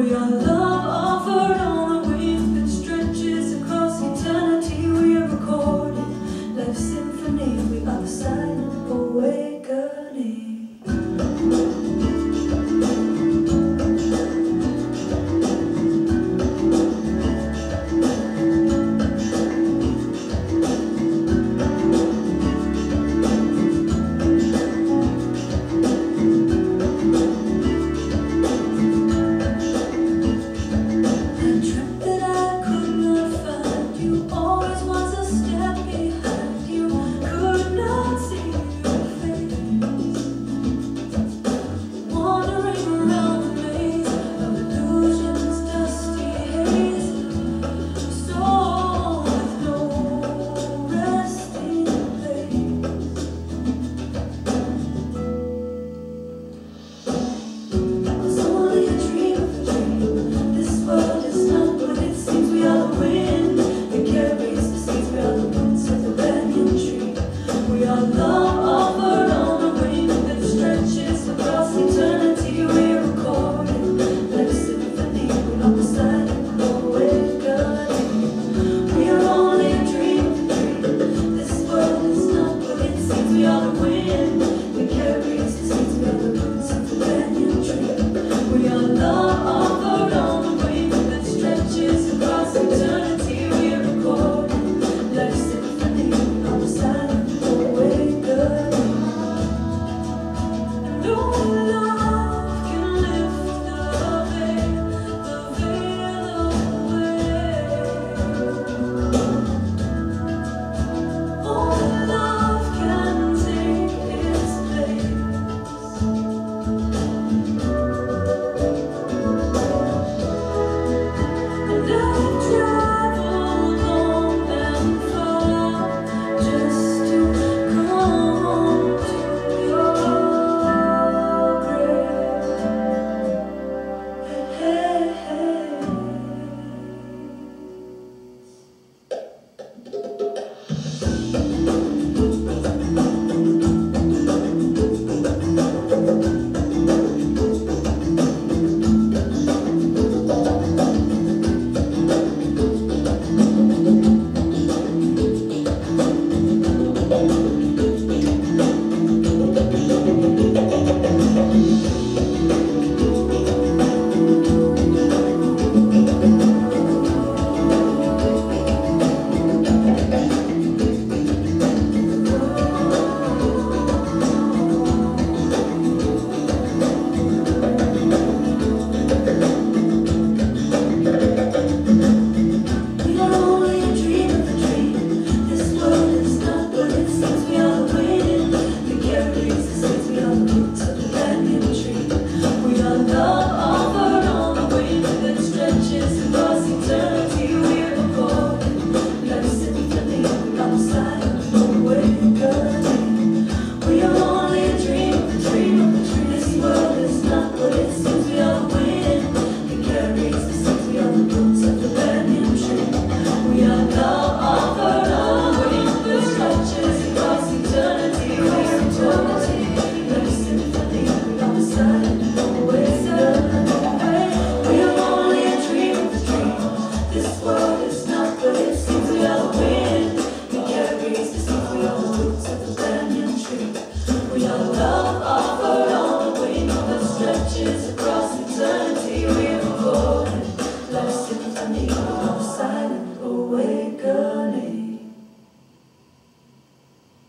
we are